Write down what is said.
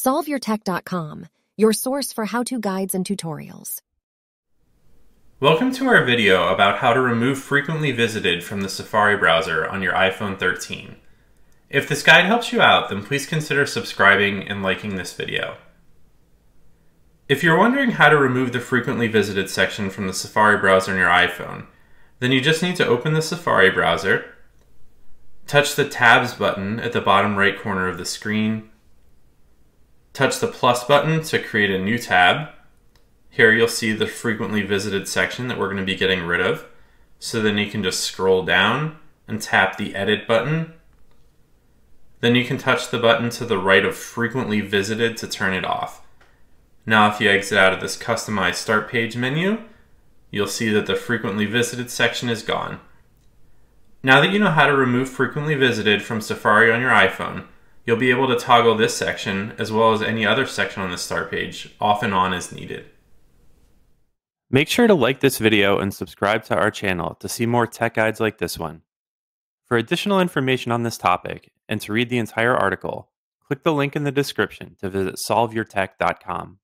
SolveYourTech.com, your source for how to guides and tutorials. Welcome to our video about how to remove frequently visited from the Safari browser on your iPhone 13. If this guide helps you out, then please consider subscribing and liking this video. If you're wondering how to remove the frequently visited section from the Safari browser on your iPhone, then you just need to open the Safari browser, touch the Tabs button at the bottom right corner of the screen, touch the plus button to create a new tab, here you'll see the frequently visited section that we're going to be getting rid of. So then you can just scroll down and tap the edit button. Then you can touch the button to the right of frequently visited to turn it off. Now if you exit out of this customized start page menu, you'll see that the frequently visited section is gone. Now that you know how to remove frequently visited from Safari on your iPhone, you'll be able to toggle this section as well as any other section on the start page off and on as needed. Make sure to like this video and subscribe to our channel to see more tech guides like this one. For additional information on this topic and to read the entire article, click the link in the description to visit solveyourtech.com.